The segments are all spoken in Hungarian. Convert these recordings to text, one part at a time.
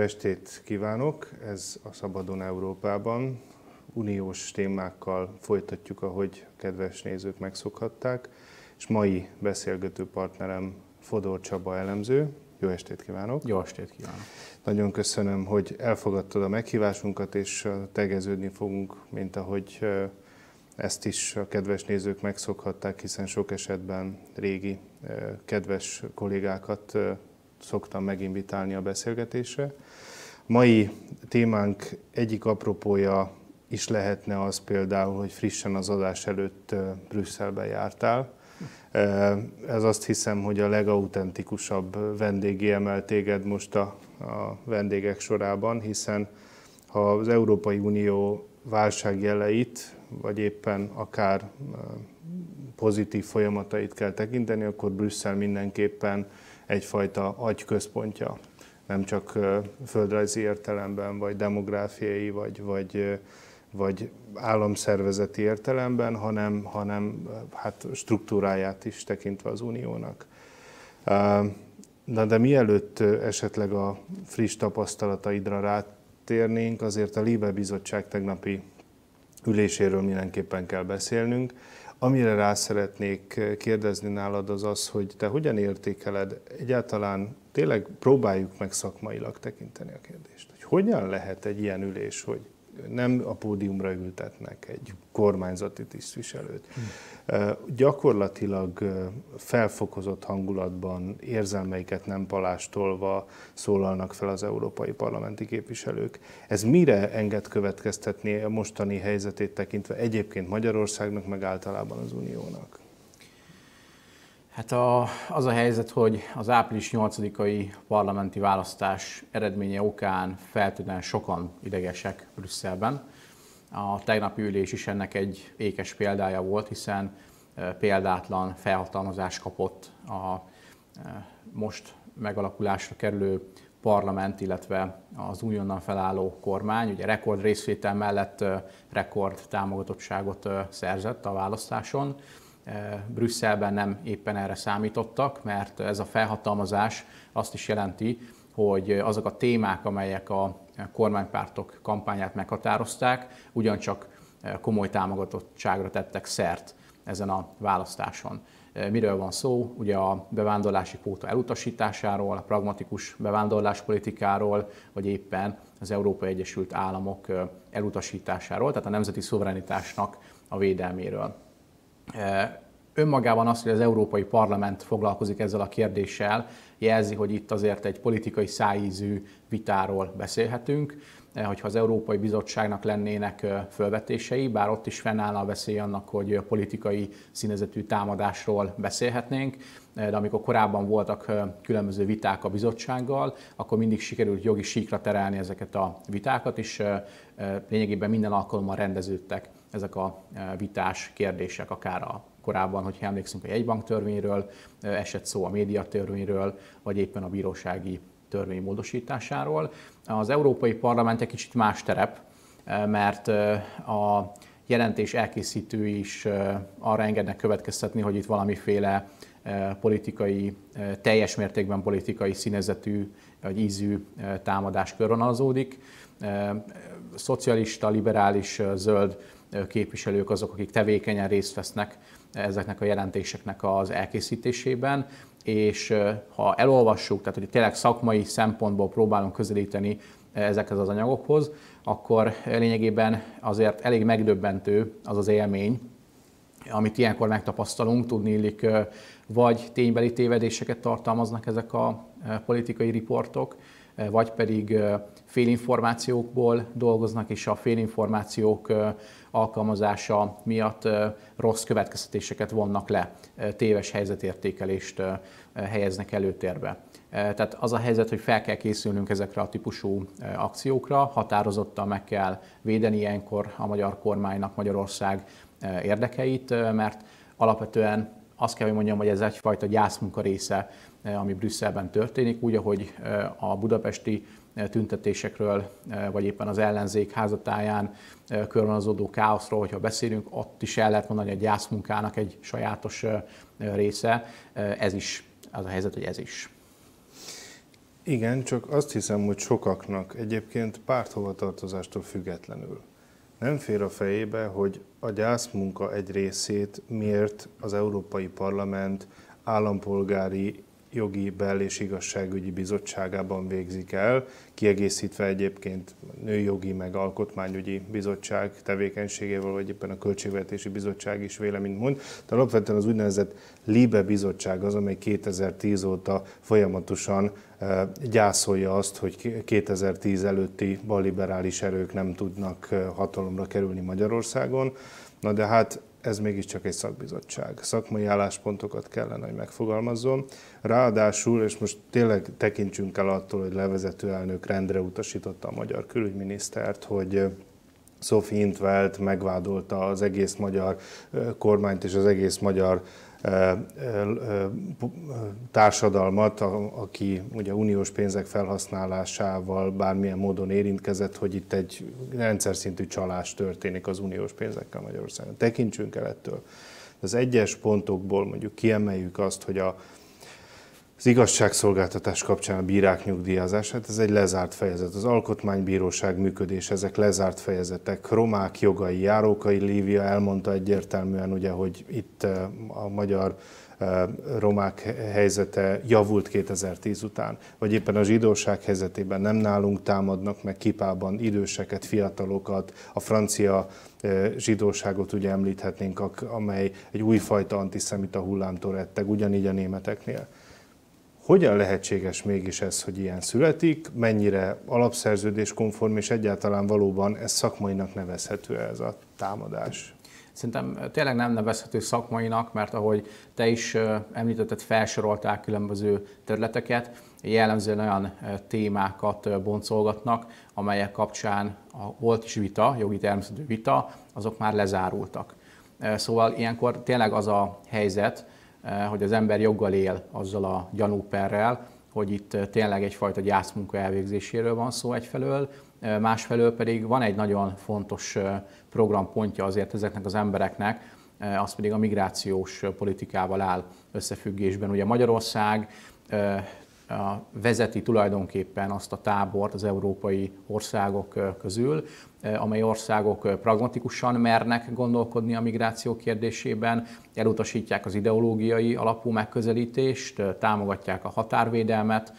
Jó estét kívánok! Ez a Szabadon Európában. Uniós témákkal folytatjuk, ahogy kedves nézők megszokhatták. És mai beszélgető partnerem Fodor Csaba elemző. Jó estét kívánok! Jó estét kívánok! Nagyon köszönöm, hogy elfogadtad a meghívásunkat, és tegeződni fogunk, mint ahogy ezt is a kedves nézők megszokhatták, hiszen sok esetben régi kedves kollégákat szoktam meginvitálni a beszélgetésre. Mai témánk egyik apropója is lehetne az például, hogy frissen az adás előtt Brüsszelbe jártál. Ez azt hiszem, hogy a legautentikusabb vendégi emel téged most a, a vendégek sorában, hiszen ha az Európai Unió válság jeleit, vagy éppen akár pozitív folyamatait kell tekinteni, akkor Brüsszel mindenképpen egyfajta agyközpontja, nem csak földrajzi értelemben, vagy demográfiai, vagy, vagy, vagy államszervezeti értelemben, hanem, hanem hát struktúráját is tekintve az uniónak. De, de mielőtt esetleg a friss tapasztalataidra rátérnénk, azért a Libe Bizottság tegnapi üléséről mindenképpen kell beszélnünk. Amire rá szeretnék kérdezni nálad az az, hogy te hogyan értékeled, egyáltalán tényleg próbáljuk meg szakmailag tekinteni a kérdést, hogy hogyan lehet egy ilyen ülés, hogy nem a pódiumra ültetnek egy kormányzati tisztviselőt. Hmm. Gyakorlatilag felfokozott hangulatban, érzelmeiket nem palástolva szólalnak fel az európai parlamenti képviselők. Ez mire enged következtetni a mostani helyzetét tekintve egyébként Magyarországnak, meg általában az Uniónak? Hát a, az a helyzet, hogy az április 8-ai parlamenti választás eredménye okán feltűnően sokan idegesek Brüsszelben. A tegnapi ülés is ennek egy ékes példája volt, hiszen példátlan felhatalmazás kapott a most megalakulásra kerülő parlament, illetve az újonnan felálló kormány. Ugye rekord részvétel mellett rekord támogatottságot szerzett a választáson. Brüsszelben nem éppen erre számítottak, mert ez a felhatalmazás azt is jelenti, hogy azok a témák, amelyek a kormánypártok kampányát meghatározták, ugyancsak komoly támogatottságra tettek szert ezen a választáson. Miről van szó? Ugye a bevándorlási kvóta elutasításáról, a pragmatikus bevándorláspolitikáról, vagy éppen az Európai Egyesült Államok elutasításáról, tehát a nemzeti szuverenitásnak a védelméről. Önmagában az, hogy az Európai Parlament foglalkozik ezzel a kérdéssel, jelzi, hogy itt azért egy politikai szájízű vitáról beszélhetünk, hogyha az Európai Bizottságnak lennének fölvetései, bár ott is fennállna a veszély annak, hogy politikai színezetű támadásról beszélhetnénk, de amikor korábban voltak különböző viták a bizottsággal, akkor mindig sikerült jogi síkra terelni ezeket a vitákat, és lényegében minden alkalommal rendeződtek ezek a vitás kérdések, akár a korábban, hogyha emlékszünk a jegybanktörvényről, esett szó a médiatörvényről, vagy éppen a bírósági törvény módosításáról. Az Európai Parlament egy kicsit más terep, mert a jelentés elkészítői is arra engednek következtetni, hogy itt valamiféle politikai, teljes mértékben politikai színezetű vagy ízű támadás körvonalazódik. Szocialista, liberális, zöld képviselők azok, akik tevékenyen részt vesznek ezeknek a jelentéseknek az elkészítésében, és ha elolvassuk, tehát hogy tényleg szakmai szempontból próbálunk közelíteni ezekhez az anyagokhoz, akkor lényegében azért elég megdöbbentő az az élmény, amit ilyenkor megtapasztalunk, tudni illik, vagy ténybeli tévedéseket tartalmaznak ezek a politikai riportok, vagy pedig félinformációkból dolgoznak, és a félinformációk alkalmazása miatt rossz következtetéseket vonnak le, téves helyzetértékelést helyeznek előtérbe. Tehát az a helyzet, hogy fel kell készülnünk ezekre a típusú akciókra, határozottan meg kell védeni ilyenkor a magyar kormánynak Magyarország érdekeit, mert alapvetően azt kell, hogy mondjam, hogy ez egyfajta gyászmunka része, ami Brüsszelben történik, úgy, ahogy a budapesti tüntetésekről, vagy éppen az ellenzék házatáján körvonalazódó káoszról, hogyha beszélünk, ott is el lehet mondani a gyászmunkának egy sajátos része. Ez is, az a helyzet, hogy ez is. Igen, csak azt hiszem, hogy sokaknak egyébként párthovatartozástól függetlenül nem fér a fejébe, hogy a gyászmunka egy részét miért az Európai Parlament állampolgári jogi bel- és igazságügyi bizottságában végzik el, kiegészítve egyébként nőjogi meg alkotmányügyi bizottság tevékenységével, vagy éppen a költségvetési bizottság is véleményt mond. De alapvetően az úgynevezett LIBE bizottság az, amely 2010 óta folyamatosan eh, gyászolja azt, hogy 2010 előtti balliberális erők nem tudnak eh, hatalomra kerülni Magyarországon. Na de hát ez mégiscsak egy szakbizottság. Szakmai álláspontokat kellene, hogy megfogalmazzon. Ráadásul, és most tényleg tekintsünk el attól, hogy levezető elnök rendre utasította a magyar külügyminisztert, hogy Sophie Intveld megvádolta az egész magyar kormányt és az egész magyar társadalmat, aki ugye uniós pénzek felhasználásával bármilyen módon érintkezett, hogy itt egy rendszer szintű csalás történik az uniós pénzekkel Magyarországon. Tekintsünk el ettől. Az egyes pontokból mondjuk kiemeljük azt, hogy a az igazságszolgáltatás kapcsán a bírák nyugdíjazás, hát ez egy lezárt fejezet. Az alkotmánybíróság működés, ezek lezárt fejezetek. Romák jogai, Járókai Lívia elmondta egyértelműen, ugye, hogy itt eh, a magyar eh, romák helyzete javult 2010 után, vagy éppen a zsidóság helyzetében nem nálunk támadnak meg kipában időseket, fiatalokat, a francia eh, zsidóságot ugye említhetnénk, amely egy újfajta antiszemita hullámtól retteg, ugyanígy a németeknél. Hogyan lehetséges mégis ez, hogy ilyen születik, mennyire alapszerződés konform, és egyáltalán valóban ez szakmainak nevezhető ez a támadás? Szerintem tényleg nem nevezhető szakmainak, mert ahogy te is említetted, felsorolták különböző területeket, jellemzően olyan témákat boncolgatnak, amelyek kapcsán volt is vita, jogi természetű vita, azok már lezárultak. Szóval ilyenkor tényleg az a helyzet, hogy az ember joggal él azzal a gyanúperrel, hogy itt eh, tényleg egyfajta gyászmunka elvégzéséről van szó egyfelől, eh, másfelől pedig van egy nagyon fontos programpontja azért ezeknek az embereknek, az pedig a migrációs politikával áll összefüggésben. Ugye Magyarország vezeti tulajdonképpen azt a tábort az európai országok közül, amely országok pragmatikusan mernek gondolkodni a migráció kérdésében, elutasítják az ideológiai alapú megközelítést, támogatják a határvédelmet.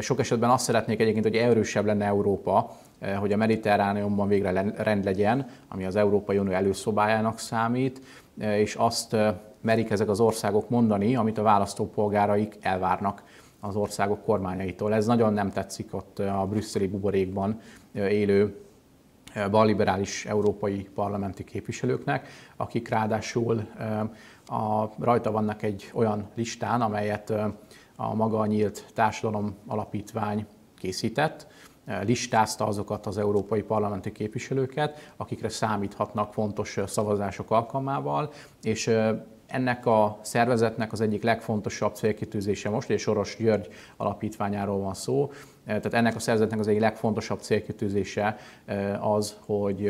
Sok esetben azt szeretnék egyébként, hogy erősebb lenne Európa, hogy a mediterráneumban végre rend legyen, ami az Európai Unió előszobájának számít, és azt merik ezek az országok mondani, amit a választópolgáraik elvárnak az országok kormányaitól. Ez nagyon nem tetszik ott a brüsszeli buborékban élő balliberális európai parlamenti képviselőknek, akik ráadásul a, rajta vannak egy olyan listán, amelyet a maga nyílt társadalom alapítvány készített, listázta azokat az európai parlamenti képviselőket, akikre számíthatnak fontos szavazások alkalmával, és ennek a szervezetnek az egyik legfontosabb célkitűzése most, és Soros György alapítványáról van szó, tehát ennek a szervezetnek az egyik legfontosabb célkitűzése az, hogy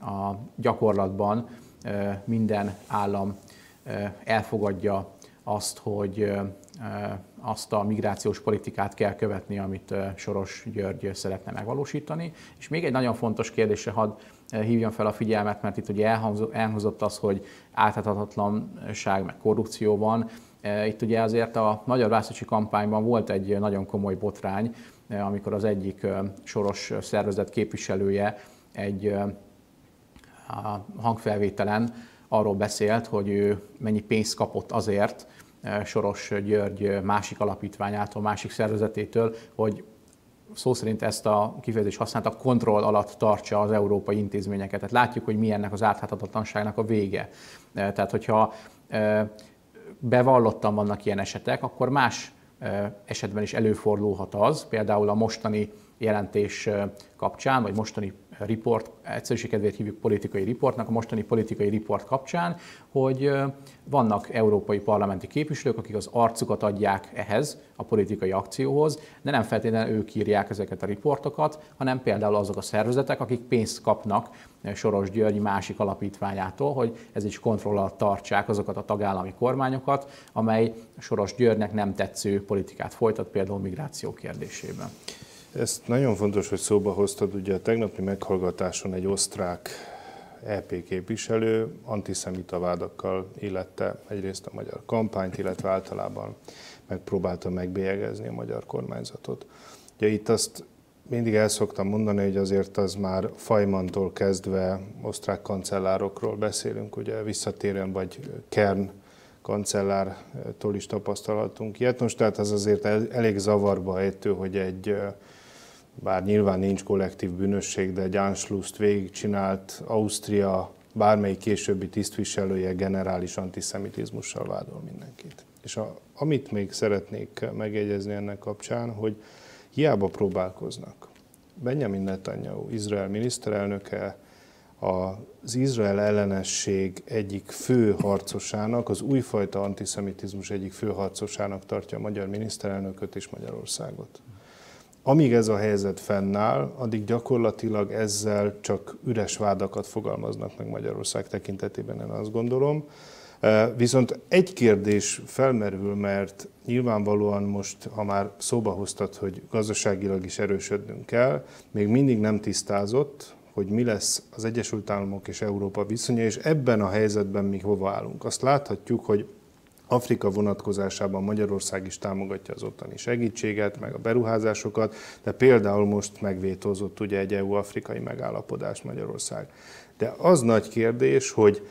a gyakorlatban minden állam elfogadja azt, hogy azt a migrációs politikát kell követni, amit Soros György szeretne megvalósítani. És még egy nagyon fontos kérdésre hadd hívjam fel a figyelmet, mert itt ugye elhangzott az, hogy átláthatatlanság, meg korrupció van. Itt ugye azért a magyar választási kampányban volt egy nagyon komoly botrány, amikor az egyik soros szervezet képviselője egy hangfelvételen arról beszélt, hogy ő mennyi pénzt kapott azért, Soros György másik alapítványától, másik szervezetétől, hogy szó szerint ezt a kifejezést használta, kontroll alatt tartsa az európai intézményeket. Tehát látjuk, hogy mi ennek az átláthatatlanságnak a vége. Tehát, hogyha bevallottan vannak ilyen esetek, akkor más esetben is előfordulhat az, például a mostani jelentés kapcsán, vagy mostani report, egyszerűség kedvéért hívjuk politikai riportnak, a mostani politikai riport kapcsán, hogy vannak európai parlamenti képviselők, akik az arcukat adják ehhez a politikai akcióhoz, de nem feltétlenül ők írják ezeket a riportokat, hanem például azok a szervezetek, akik pénzt kapnak Soros György másik alapítványától, hogy ez is kontroll alatt tartsák azokat a tagállami kormányokat, amely Soros Györgynek nem tetsző politikát folytat, például migráció kérdésében. Ezt nagyon fontos, hogy szóba hoztad, ugye a tegnapi meghallgatáson egy osztrák EP képviselő antiszemita vádakkal illette egyrészt a magyar kampányt, illetve általában megpróbálta megbélyegezni a magyar kormányzatot. Ugye itt azt mindig el szoktam mondani, hogy azért az már Fajmantól kezdve osztrák kancellárokról beszélünk, ugye visszatérően vagy Kern kancellártól is tapasztalhatunk ilyet. Most tehát az azért elég zavarba ejtő, hogy egy bár nyilván nincs kollektív bűnösség, de egy Anschlusst végigcsinált Ausztria bármelyik későbbi tisztviselője generális antiszemitizmussal vádol mindenkit. És a, amit még szeretnék megjegyezni ennek kapcsán, hogy hiába próbálkoznak. Benjamin Netanyahu, Izrael miniszterelnöke, az Izrael ellenesség egyik fő harcosának, az újfajta antiszemitizmus egyik fő harcosának tartja a magyar miniszterelnököt és Magyarországot. Amíg ez a helyzet fennáll, addig gyakorlatilag ezzel csak üres vádakat fogalmaznak meg Magyarország tekintetében, én azt gondolom. E, viszont egy kérdés felmerül, mert nyilvánvalóan most, ha már szóba hoztad, hogy gazdaságilag is erősödnünk kell, még mindig nem tisztázott, hogy mi lesz az Egyesült Államok és Európa viszonya, és ebben a helyzetben mi hova állunk. Azt láthatjuk, hogy Afrika vonatkozásában Magyarország is támogatja az ottani segítséget, meg a beruházásokat, de például most megvétózott ugye egy EU-afrikai megállapodás Magyarország. De az nagy kérdés, hogy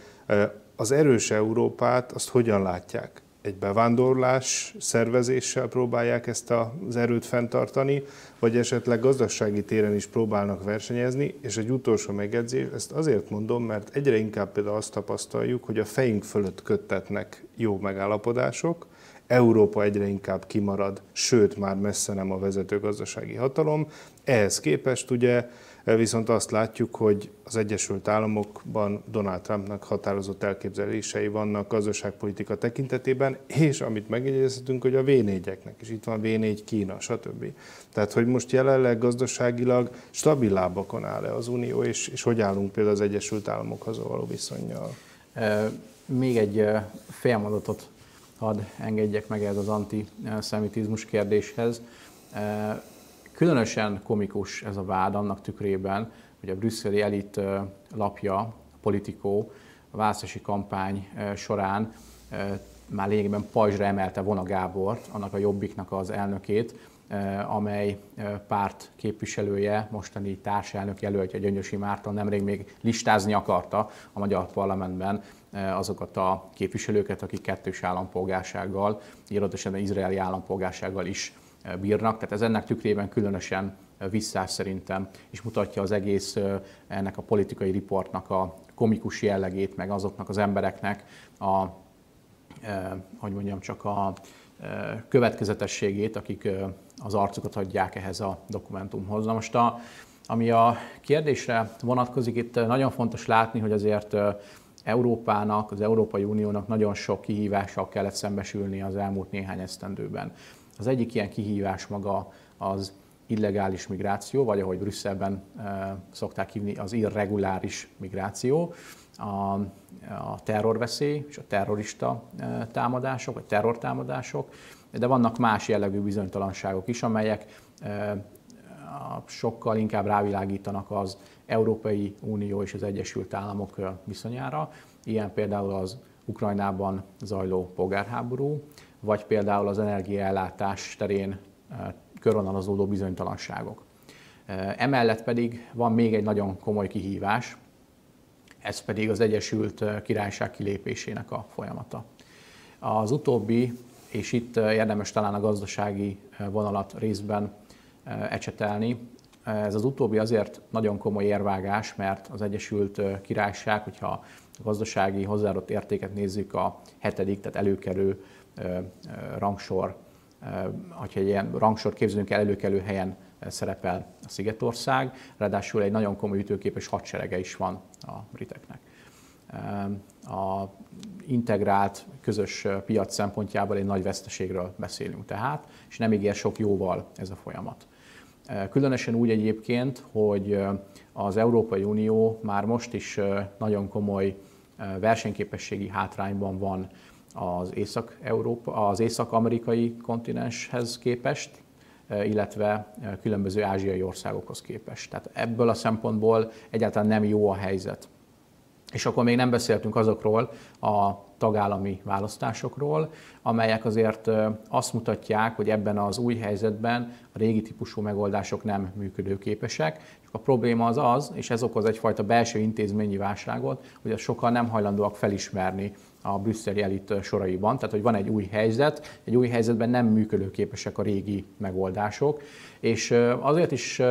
az erős Európát azt hogyan látják? Egy bevándorlás szervezéssel próbálják ezt az erőt fenntartani, vagy esetleg gazdasági téren is próbálnak versenyezni, és egy utolsó megjegyzés, ezt azért mondom, mert egyre inkább például azt tapasztaljuk, hogy a fejünk fölött köttetnek jó megállapodások, Európa egyre inkább kimarad, sőt már messze nem a vezető gazdasági hatalom. Ehhez képest ugye Viszont azt látjuk, hogy az Egyesült Államokban Donald Trumpnak határozott elképzelései vannak gazdaságpolitika tekintetében, és amit megjegyezhetünk, hogy a V4-eknek is itt van V4 Kína, stb. Tehát, hogy most jelenleg gazdaságilag stabil lábakon áll-e az Unió, és, és hogy állunk például az Egyesült Államokhoz való viszonyjal? Még egy félmondatot hadd engedjek meg ez az antiszemitizmus kérdéshez. Különösen komikus ez a vád annak tükrében, hogy a brüsszeli elit lapja, Politikó, a választási kampány során már lényegében pajzsra emelte Vona Gábort, annak a Jobbiknak az elnökét, amely párt képviselője, mostani társelnök jelöltje Gyöngyösi Márton nemrég még listázni akarta a magyar parlamentben azokat a képviselőket, akik kettős állampolgársággal, íratosan izraeli állampolgársággal is bírnak, tehát ez ennek tükrében különösen visszás szerintem, és mutatja az egész ennek a politikai riportnak a komikus jellegét, meg azoknak az embereknek a, hogy mondjam, csak a következetességét, akik az arcukat adják ehhez a dokumentumhoz. Na most a, ami a kérdésre vonatkozik, itt nagyon fontos látni, hogy azért Európának, az Európai Uniónak nagyon sok kihívással kellett szembesülni az elmúlt néhány esztendőben. Az egyik ilyen kihívás maga az illegális migráció, vagy ahogy Brüsszelben e, szokták hívni, az irreguláris migráció, a, a terrorveszély és a terrorista e, támadások, vagy terrortámadások, de vannak más jellegű bizonytalanságok is, amelyek e, sokkal inkább rávilágítanak az Európai Unió és az Egyesült Államok viszonyára. Ilyen például az Ukrajnában zajló polgárháború, vagy például az energiaellátás terén körvonalazódó bizonytalanságok. Emellett pedig van még egy nagyon komoly kihívás, ez pedig az Egyesült Királyság kilépésének a folyamata. Az utóbbi, és itt érdemes talán a gazdasági vonalat részben ecsetelni, ez az utóbbi azért nagyon komoly érvágás, mert az Egyesült Királyság, hogyha a gazdasági hozzáadott értéket nézzük, a hetedik, tehát előkerül rangsor, ha egy ilyen rangsor képzelünk el, előkelő helyen szerepel a Szigetország, ráadásul egy nagyon komoly ütőképes hadserege is van a briteknek. A integrált közös piac szempontjából egy nagy veszteségről beszélünk tehát, és nem ígér sok jóval ez a folyamat. Különösen úgy egyébként, hogy az Európai Unió már most is nagyon komoly versenyképességi hátrányban van az Észak-Európa, az észak-amerikai kontinenshez képest, illetve különböző ázsiai országokhoz képest. Tehát ebből a szempontból egyáltalán nem jó a helyzet. És akkor még nem beszéltünk azokról a tagállami választásokról, amelyek azért azt mutatják, hogy ebben az új helyzetben a régi típusú megoldások nem működőképesek. A probléma az az, és ez okoz egyfajta belső intézményi válságot, hogy azt sokan nem hajlandóak felismerni a brüsszeli elit soraiban. Tehát, hogy van egy új helyzet, egy új helyzetben nem működőképesek a régi megoldások, és azért is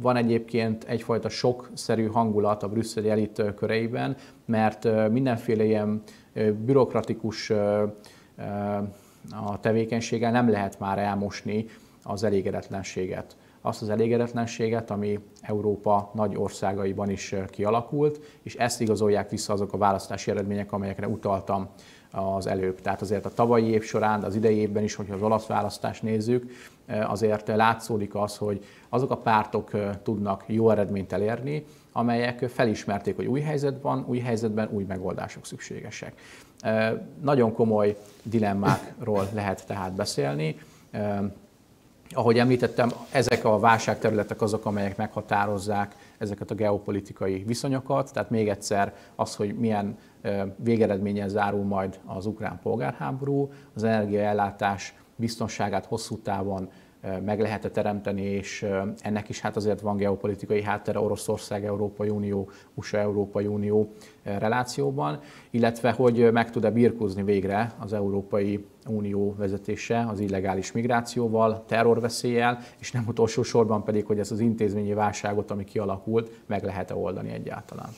van egyébként egyfajta sokszerű hangulat a brüsszeli elit köreiben, mert mindenféle ilyen bürokratikus a tevékenységgel nem lehet már elmosni az elégedetlenséget. Azt az elégedetlenséget, ami Európa nagy országaiban is kialakult, és ezt igazolják vissza azok a választási eredmények, amelyekre utaltam az előbb. Tehát azért a tavalyi év során, de az idei évben is, hogyha az olasz választást nézzük, azért látszódik az, hogy azok a pártok tudnak jó eredményt elérni, amelyek felismerték, hogy új helyzet van, új helyzetben új megoldások szükségesek. Nagyon komoly dilemmákról lehet tehát beszélni. Ahogy említettem, ezek a válságterületek azok, amelyek meghatározzák ezeket a geopolitikai viszonyokat. Tehát még egyszer az, hogy milyen végeredményen zárul majd az ukrán polgárháború, az energiaellátás biztonságát hosszú távon meg lehet -e teremteni, és ennek is hát azért van geopolitikai háttere Oroszország, Európai Unió, USA, Európai Unió relációban, illetve hogy meg tud-e birkózni végre az Európai Unió vezetése az illegális migrációval, terrorveszéllyel, és nem utolsó sorban pedig, hogy ez az intézményi válságot, ami kialakult, meg lehet-e oldani egyáltalán.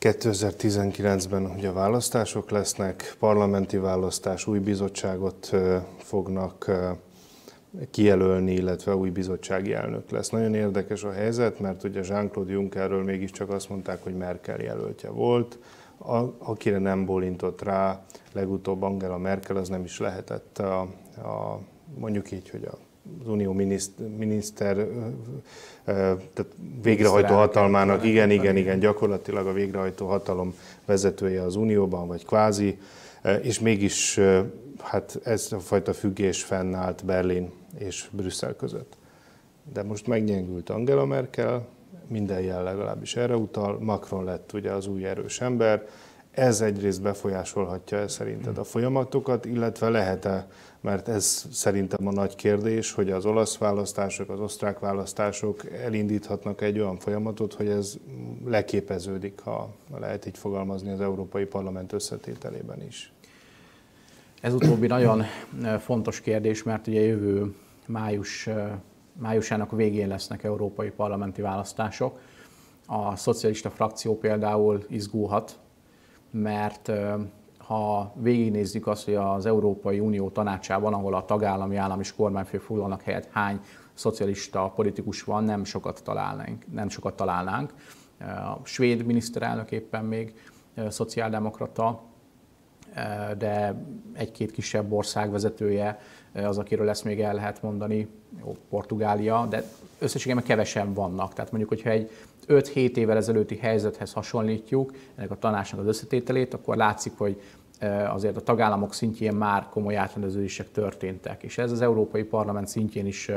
2019-ben ugye választások lesznek, parlamenti választás, új bizottságot fognak kijelölni, illetve új bizottsági elnök lesz. Nagyon érdekes a helyzet, mert ugye Jean-Claude Junckerről mégiscsak azt mondták, hogy Merkel jelöltje volt, a, akire nem bólintott rá, legutóbb Angela Merkel, az nem is lehetett a, a mondjuk így, hogy a az unió miniszter, miniszter tehát végrehajtó hatalmának, igen, igen, igen, gyakorlatilag a végrehajtó hatalom vezetője az unióban, vagy kvázi, és mégis hát ez a fajta függés fennállt Berlin és Brüsszel között. De most meggyengült Angela Merkel, minden jel legalábbis erre utal, Macron lett ugye az új erős ember, ez egyrészt befolyásolhatja -e szerinted a folyamatokat, illetve lehet-e, mert ez szerintem a nagy kérdés, hogy az olasz választások, az osztrák választások elindíthatnak egy olyan folyamatot, hogy ez leképeződik, ha lehet így fogalmazni az Európai Parlament összetételében is. Ez utóbbi nagyon fontos kérdés, mert ugye jövő május, májusának végén lesznek európai parlamenti választások. A szocialista frakció például izgulhat, mert ha végignézzük azt, hogy az Európai Unió tanácsában, ahol a tagállami állam és kormányfő foglalnak helyet, hány szocialista politikus van, nem sokat találnánk. Nem sokat találnánk. A svéd miniszterelnök éppen még szociáldemokrata, de egy-két kisebb ország vezetője az, akiről ezt még el lehet mondani, jó, Portugália, de összességében kevesen vannak. Tehát mondjuk, hogyha egy 5-7 évvel ezelőtti helyzethez hasonlítjuk ennek a tanácsnak az összetételét, akkor látszik, hogy azért a tagállamok szintjén már komoly átrendeződések történtek, és ez az Európai Parlament szintjén is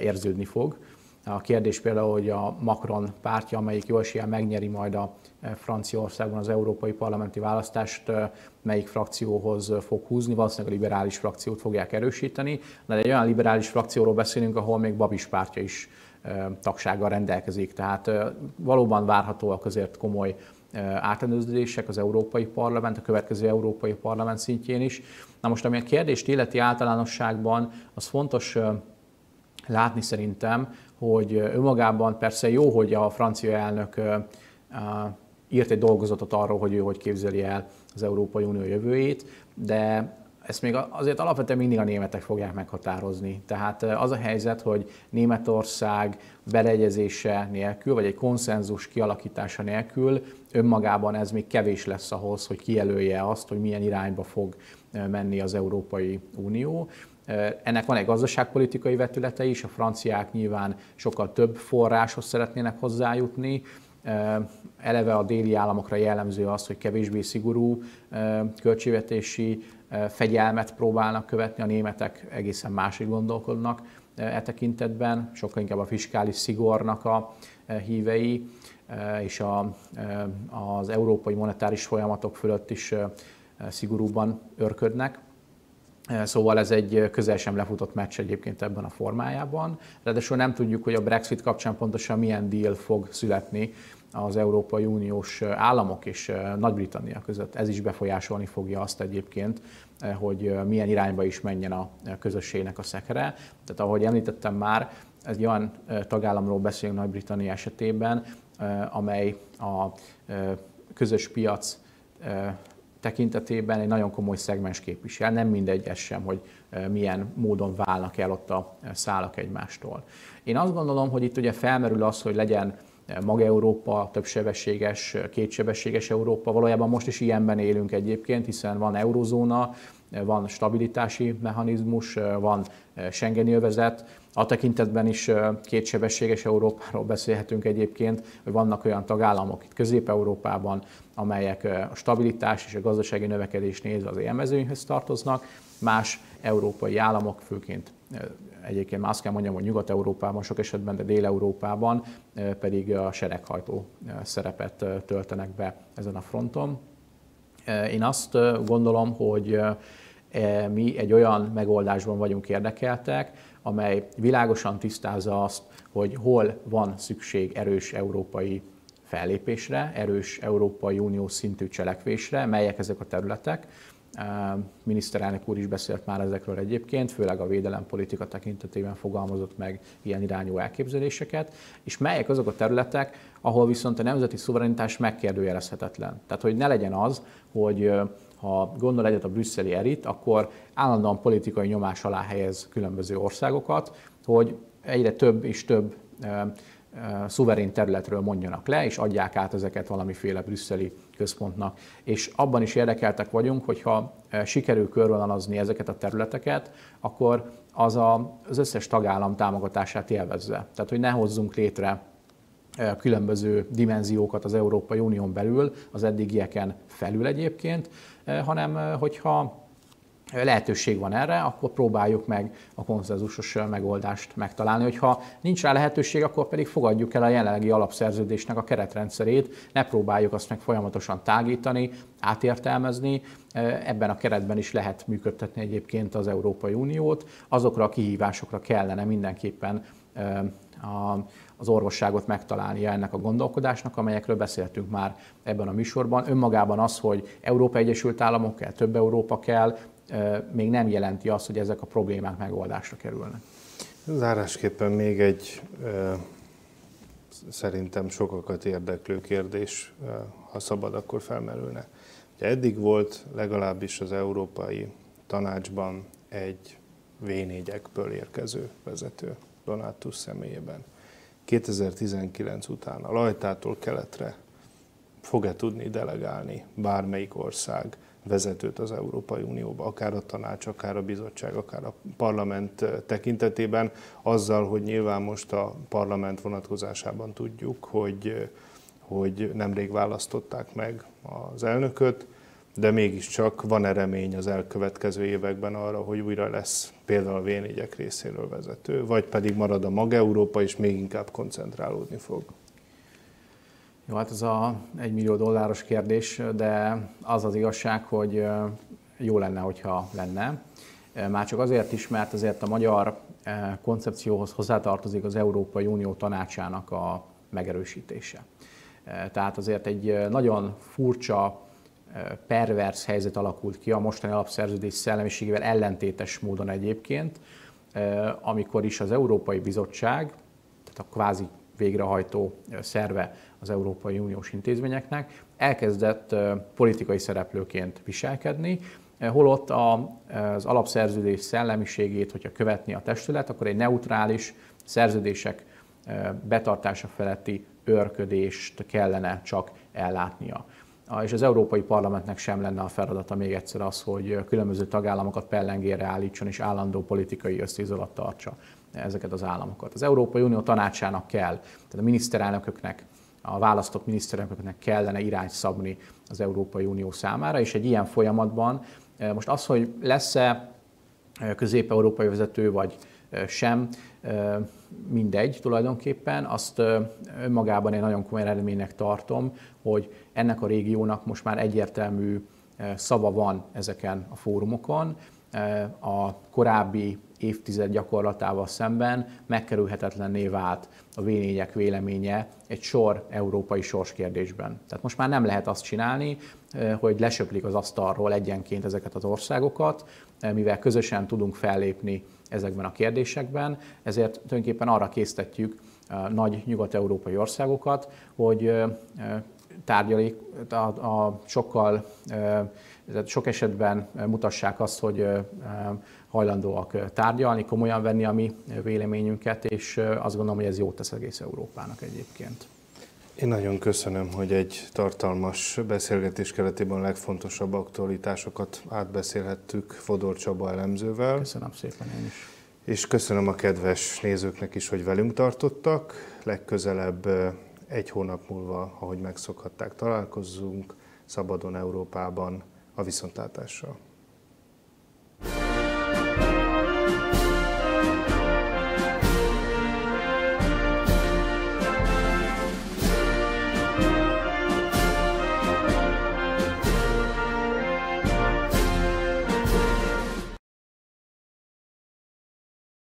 érződni fog. A kérdés például, hogy a Macron pártja, amelyik jó eséllyel megnyeri majd a Franciaországban az európai parlamenti választást, melyik frakcióhoz fog húzni, valószínűleg a liberális frakciót fogják erősíteni, de egy olyan liberális frakcióról beszélünk, ahol még Babis pártja is tagsággal rendelkezik. Tehát valóban várhatóak azért komoly átrendeződések az Európai Parlament, a következő Európai Parlament szintjén is. Na most, ami a kérdést illeti általánosságban, az fontos látni szerintem, hogy önmagában persze jó, hogy a francia elnök írt egy dolgozatot arról, hogy ő hogy képzeli el az Európai Unió jövőjét, de ezt még azért alapvetően mindig a németek fogják meghatározni. Tehát az a helyzet, hogy Németország beleegyezése nélkül, vagy egy konszenzus kialakítása nélkül önmagában ez még kevés lesz ahhoz, hogy kijelölje azt, hogy milyen irányba fog menni az Európai Unió. Ennek van egy gazdaságpolitikai vetülete is, a franciák nyilván sokkal több forráshoz szeretnének hozzájutni, eleve a déli államokra jellemző az, hogy kevésbé szigorú költségvetési fegyelmet próbálnak követni, a németek egészen másik gondolkodnak e tekintetben, sokkal inkább a fiskális szigornak a hívei, és a, az európai monetáris folyamatok fölött is szigorúban örködnek. Szóval ez egy közel sem lefutott meccs egyébként ebben a formájában. Ráadásul nem tudjuk, hogy a Brexit kapcsán pontosan milyen deal fog születni az Európai Uniós államok és Nagy-Britannia között. Ez is befolyásolni fogja azt egyébként, hogy milyen irányba is menjen a közösségnek a szekere. Tehát ahogy említettem már, egy olyan tagállamról beszélünk Nagy-Britannia esetében, amely a közös piac tekintetében egy nagyon komoly szegmens képvisel. Nem mindegy ez sem, hogy milyen módon válnak el ott a szálak egymástól. Én azt gondolom, hogy itt ugye felmerül az, hogy legyen maga Európa, többsebességes, kétsebességes Európa. Valójában most is ilyenben élünk egyébként, hiszen van eurozóna, van stabilitási mechanizmus, van Schengeni övezet, a tekintetben is kétsebességes Európáról beszélhetünk egyébként, hogy vannak olyan tagállamok itt Közép-Európában, amelyek a stabilitás és a gazdasági növekedés nézve az élmezőnyhöz tartoznak, más európai államok, főként egyébként azt kell mondjam, hogy Nyugat-Európában, sok esetben, de Dél-Európában pedig a sereghajtó szerepet töltenek be ezen a fronton. Én azt gondolom, hogy mi egy olyan megoldásban vagyunk érdekeltek, amely világosan tisztázza azt, hogy hol van szükség erős európai fellépésre, erős Európai Unió szintű cselekvésre, melyek ezek a területek. Miniszterelnök úr is beszélt már ezekről egyébként, főleg a védelempolitika tekintetében fogalmazott meg ilyen irányú elképzeléseket, és melyek azok a területek, ahol viszont a nemzeti szuverenitás megkérdőjelezhetetlen. Tehát, hogy ne legyen az, hogy ha gondol egyet a brüsszeli erit, akkor állandóan politikai nyomás alá helyez különböző országokat, hogy egyre több és több szuverén területről mondjanak le, és adják át ezeket valamiféle brüsszeli központnak. És abban is érdekeltek vagyunk, hogyha sikerül körvonalazni ezeket a területeket, akkor az a, az összes tagállam támogatását élvezze. Tehát, hogy ne hozzunk létre különböző dimenziókat az Európai Unión belül, az eddigieken felül egyébként, hanem hogyha lehetőség van erre, akkor próbáljuk meg a konszenzusos megoldást megtalálni. Hogyha nincs rá lehetőség, akkor pedig fogadjuk el a jelenlegi alapszerződésnek a keretrendszerét, ne próbáljuk azt meg folyamatosan tágítani, átértelmezni. Ebben a keretben is lehet működtetni egyébként az Európai Uniót. Azokra a kihívásokra kellene mindenképpen a az orvosságot megtalálnia ennek a gondolkodásnak, amelyekről beszéltünk már ebben a műsorban. Önmagában az, hogy Európa Egyesült Államok kell, több Európa kell, még nem jelenti azt, hogy ezek a problémák megoldásra kerülnek. Zárásképpen még egy szerintem sokakat érdeklő kérdés, ha szabad, akkor felmerülne. Ugye eddig volt legalábbis az Európai Tanácsban egy v érkező vezető Donald Tusk személyében. 2019 után a Lajtától keletre fog-e tudni delegálni bármelyik ország vezetőt az Európai Unióba, akár a tanács, akár a bizottság, akár a parlament tekintetében, azzal, hogy nyilván most a parlament vonatkozásában tudjuk, hogy, hogy nemrég választották meg az elnököt, de mégiscsak van-e remény az elkövetkező években arra, hogy újra lesz például a v részéről vezető, vagy pedig marad a maga Európa, és még inkább koncentrálódni fog? Jó, hát ez a egy millió dolláros kérdés, de az az igazság, hogy jó lenne, hogyha lenne. Már csak azért is, mert azért a magyar koncepcióhoz hozzátartozik az Európai Unió tanácsának a megerősítése. Tehát azért egy nagyon furcsa pervers helyzet alakult ki a mostani alapszerződés szellemiségével ellentétes módon egyébként, amikor is az Európai Bizottság, tehát a kvázi végrehajtó szerve az Európai Uniós intézményeknek, elkezdett politikai szereplőként viselkedni, holott az alapszerződés szellemiségét, hogyha követni a testület, akkor egy neutrális szerződések betartása feletti őrködést kellene csak ellátnia. És az Európai Parlamentnek sem lenne a feladata még egyszer az, hogy különböző tagállamokat pellengére állítson és állandó politikai összéz alatt tartsa ezeket az államokat. Az Európai Unió tanácsának kell, tehát a miniszterelnököknek, a választott miniszterelnököknek kellene irányt szabni az Európai Unió számára, és egy ilyen folyamatban most az, hogy lesz-e közép-európai vezető, vagy sem, mindegy tulajdonképpen, azt önmagában egy nagyon komoly eredménynek tartom, hogy ennek a régiónak most már egyértelmű szava van ezeken a fórumokon. A korábbi évtized gyakorlatával szemben megkerülhetetlenné vált a v véleménye egy sor európai sorskérdésben. Tehát most már nem lehet azt csinálni, hogy lesöplik az asztalról egyenként ezeket az országokat, mivel közösen tudunk fellépni ezekben a kérdésekben, ezért tulajdonképpen arra késztetjük nagy nyugat-európai országokat, hogy tárgyalik, a, a sokkal, sok esetben mutassák azt, hogy hajlandóak tárgyalni, komolyan venni a mi véleményünket, és azt gondolom, hogy ez jót tesz egész Európának egyébként. Én nagyon köszönöm, hogy egy tartalmas beszélgetés keretében legfontosabb aktualitásokat átbeszélhettük Fodor Csaba elemzővel. Köszönöm szépen én is. És köszönöm a kedves nézőknek is, hogy velünk tartottak. Legközelebb egy hónap múlva, ahogy megszokhatták, találkozzunk szabadon Európában a viszontlátásra.